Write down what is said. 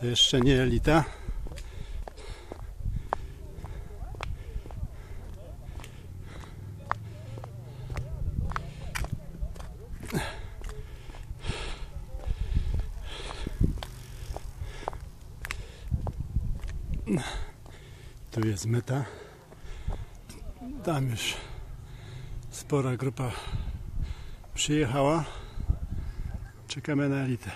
To jeszcze nie elita. Tu jest meta. Tam już spora grupa przyjechała. Czekamy na elitę.